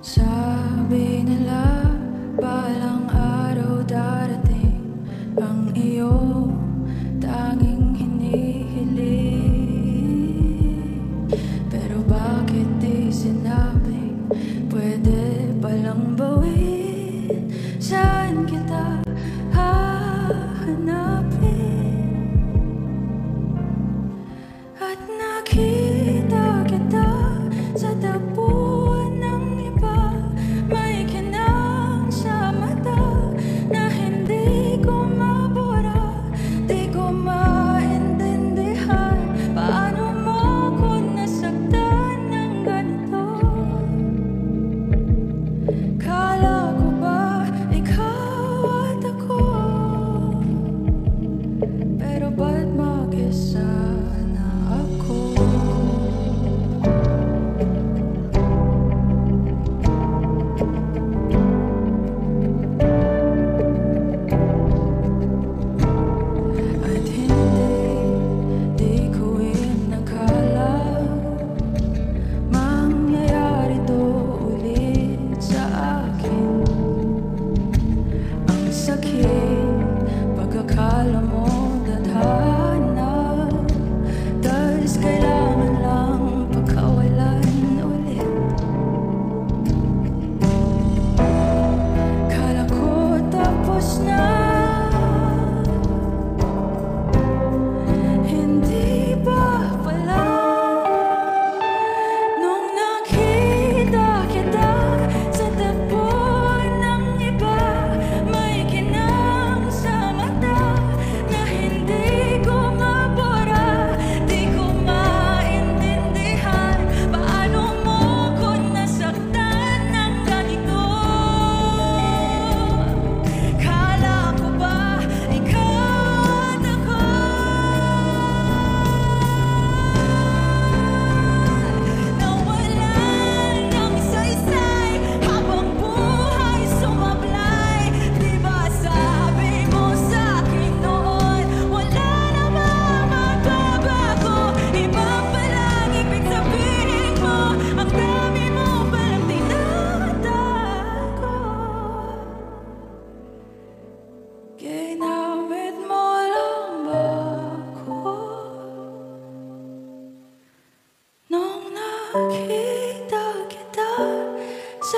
Sabi nila, balang araw darating ang iyong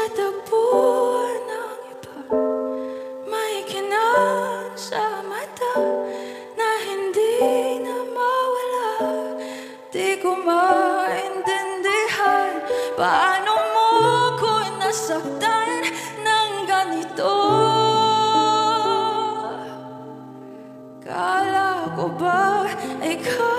sa takbo ng iba. May kinang sa mata na hindi na mawala. Di ko maintindihan paano mo ko nasaktan ng ganito. Kala ko ba ikaw